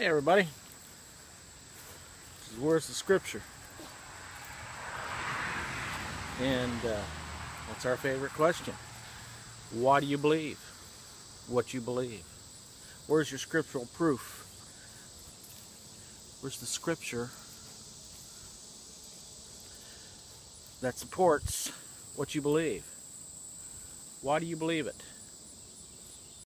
Hey everybody. This is Where's the Scripture? And uh, that's our favorite question. Why do you believe what you believe? Where's your scriptural proof? Where's the scripture that supports what you believe? Why do you believe it?